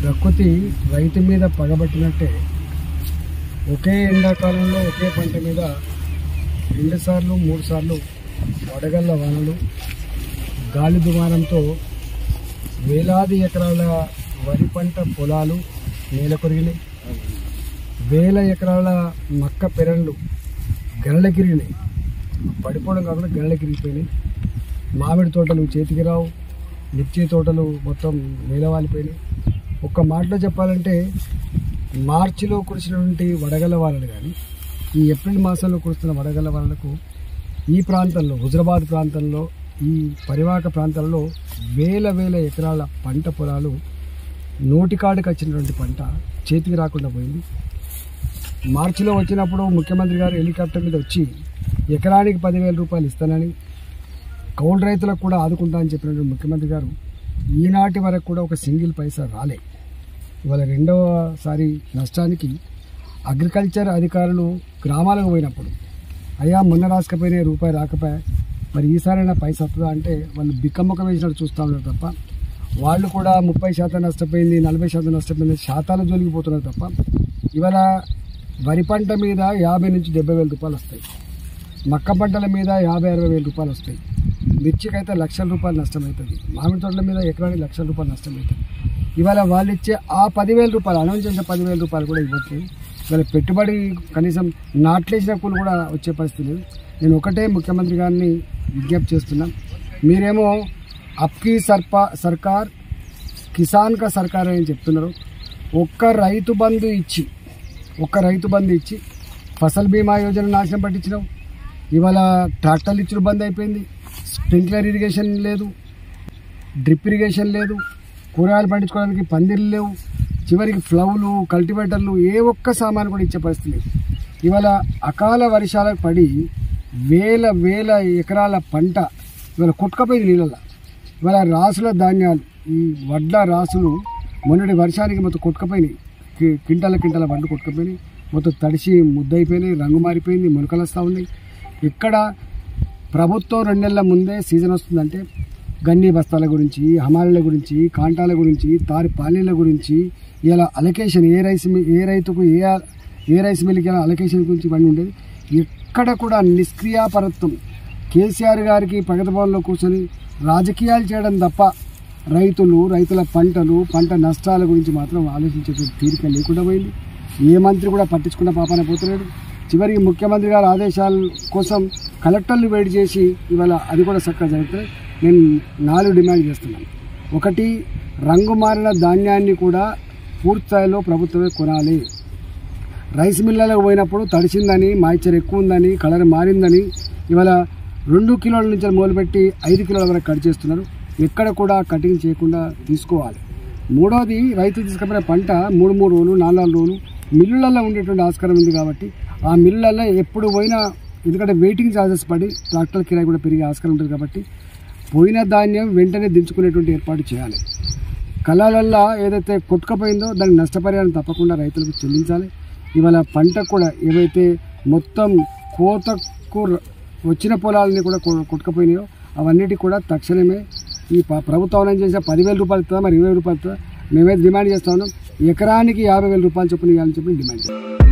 ప్రకృతి రైతు మీద పగబట్టినట్టే ఒకే ఎండాకాలంలో ఒకే పంట మీద రెండుసార్లు మూడు సార్లు వడగళ్ళ వానలు గాలి దుమారంతో వేలాది ఎకరాల వరి పంట పొలాలు నేల కొరిగినాయి. వేల ఎకరాల మక్క పెరళ్ళు గరళకిరిగినాయి పడిపోవడం కాకుండా గరళకిరిగిపోయినాయి మామిడి తోటలు చేతికి రావు మిర్చి తోటలు మొత్తం నేలవాలిపోయినాయి ఒక్క మాటలో చెప్పాలంటే మార్చిలో కురిసినటువంటి వడగల వానలు కానీ ఈ ఏప్రిల్ మాసంలో కురుస్తున్న వడగల వానలకు ఈ ప్రాంతంలో హుజరాబాద్ ప్రాంతంలో ఈ పరివాహక ప్రాంతాల్లో వేల వేల ఎకరాల పంట పొలాలు నోటికాడికి వచ్చినటువంటి పంట చేతికి రాకుండా పోయింది. మార్చిలో వచ్చినప్పుడు ముఖ్యమంత్రి గారు హెలికాప్టర్ మీద వచ్చి ఎకరానికి పదివేల రూపాయలు ఇస్తానని కౌలు రైతులకు కూడా ఆదుకుంటా అని చెప్పినటువంటి ముఖ్యమంత్రి గారు ఈనాటి వరకు కూడా ఒక సింగిల్ పైసా రాలే. ఇవాళ రెండవసారి నష్టానికి అగ్రికల్చర్ అధికారులు గ్రామాలకు పోయినప్పుడు అయ్యా మొన్న రాసుకపోయినా రూపాయి రాకపోయా? మరి ఈసారైనా పైసా వస్తుందా అంటే వాళ్ళు బిక్కమ్మకం వేసినట్టు చూస్తూ ఉన్నారు తప్ప వాళ్ళు కూడా ముప్పై శాతం నష్టపోయింది నలభై శాతం నష్టపోయింది శాతాలు జోలిగిపోతున్నారు తప్ప ఇవాళ వరి పంట మీద యాభై నుంచి డెబ్బై వేల రూపాయలు వస్తాయి. మక్క పంటల మీద యాభై అరవై వేల రూపాయలు వస్తాయి. మిర్చికి అయితే లక్షల రూపాయలు నష్టమవుతుంది. మామిడి తోటల మీద ఎకరానికి లక్షల రూపాయలు నష్టమవుతుంది. ఇవాళ వాళ్ళు ఇచ్చే ఆ పదివేల రూపాయలు అనౌన్స్ చేసిన పదివేల రూపాయలు కూడా ఇవ్వచ్చు. ఇవాళ పెట్టుబడి కనీసం నాట్లేసిన కూలు కూడా వచ్చే పరిస్థితి లేదు. నేను ఒకటే ముఖ్యమంత్రి గారిని విజ్ఞప్తి చేస్తున్నా. మీరేమో అప్కీ సర్పా సర్కార్ కిసాన్ కా సర్కార్ అని చెప్తున్నారు. ఒక్క రైతు బంధు ఇచ్చి ఒక్క రైతు బంధు ఇచ్చి ఫసల్ బీమా యోజన నాశనం పట్టించినావు. ఇవాళ ట్రాక్టర్లు ఇచ్చిన బంద్ అయిపోయింది. స్ప్రింక్లర్ ఇరిగేషన్ లేదు. డ్రిప్ ఇరిగేషన్ లేదు. కూరగాయలు పండించుకోవడానికి పందిర్లు లేవు చివరికి ఫ్లౌలు కల్టివేటర్లు ఏ ఒక్క సామాను కూడా ఇచ్చే పరిస్థితి లేదు. ఇవాళ అకాల వర్షాలకు పడి వేల వేల ఎకరాల పంట ఇవాళ కుట్కపోయింది నీళ్ళల్లో. ఇవాళ రాసుల ధాన్యాలు ఈ వడ్ల రాసులు మొన్నటి వర్షానికి మొత్తం కుట్కపోయినాయి కి- కింటాల కింటాల వడ్లు కొట్టుకపోయినాయి. మొత్తం తడిసి ముద్దయిపోయినాయి రంగు మారిపోయింది మొలకలు వస్తూ ఉన్నాయి. ఇక్కడ ప్రభుత్వం రెండు నెలల ముందే సీజన్ వస్తుందంటే గన్ని బస్తాల గురించి హమాలీల గురించి కాంటాల గురించి తారి పాలీల గురించి ఇలా అలొకేషన్ ఏ రైస్ ఏ రైతుకు ఏ ఏ రైస్ మిల్కి ఇలా అలొకేషన్ గురించి ఇవన్నీ ఉండేది ఎక్కడ కూడా నిష్క్రియాపరత్వం. కేసీఆర్ గారికి ప్రగతిభవన్లో కూర్చొని రాజకీయాలు చేయడం తప్ప రైతులు రైతుల పంటలు పంట నష్టాల గురించి మాత్రం ఆలోచించేటువంటి తీరిక లేకుండా పోయింది. ఏ మంత్రి కూడా పట్టించుకున్న పాపాన పోతున్నాడు చివరికి ముఖ్యమంత్రి గారి ఆదేశాల కోసం కలెక్టర్లు వేడి చేసి ఇవాళ అది కూడా చక్కగా జరుగుతుంది. నేను నాలుగు డిమాండ్ చేస్తున్నాను ఒకటి రంగు మారిన ధాన్యాన్ని కూడా పూర్తిస్థాయిలో ప్రభుత్వమే కొనాలి. రైస్ మిల్లలకు పోయినప్పుడు తడిసిందని మాయిచర్ ఎక్కువ ఉందని కలర్ మారిందని ఇవాళ రెండు కిలోల నుంచి మొదలుపెట్టి ఐదు కిలోల వరకు కట్ చేస్తున్నారు. ఎక్కడ కూడా కటింగ్ చేయకుండా తీసుకోవాలి. మూడోది రైతు తీసుకుపోయిన పంట మూడు మూడు రోజులు నాలుగు నాలుగు రోజులు మిల్లులలో ఉండేటువంటి ఆస్కారం ఉంది కాబట్టి ఆ మిల్లులలో ఎప్పుడు పోయినా ఎందుకంటే వెయిటింగ్ ఛార్జెస్ పడి ట్రాక్టర్ కిరాయి కూడా పెరిగే ఆస్కారం ఉంటుంది కాబట్టి పోయిన ధాన్యం వెంటనే దించుకునేటువంటి ఏర్పాటు చేయాలి. కళాలల్లో ఏదైతే కొట్టుకపోయిందో దానికి నష్టపరిహారం తప్పకుండా రైతులకు చెల్లించాలి. ఇవాళ పంట కూడా ఏవైతే మొత్తం కోతకు వచ్చిన పొలాలని కూడా కొట్టుకుపోయినాయో కొట్టుకపోయినాయో అవన్నిటి కూడా తక్షణమే ఈ ప్రభుత్వం ఏం చేసే పదివేల రూపాయలు ఇస్తుందా మరి ఇరవై రూపాయలు ఇస్తుందా మేమైతే డిమాండ్ చేస్తా ఉన్నాం. ఎకరానికి యాభై వేల రూపాయలు చొప్పున ఇవ్వాలని చెప్పి డిమాండ్ చేస్తాం.